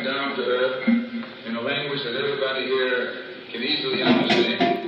it down to earth in a language that everybody here can easily understand.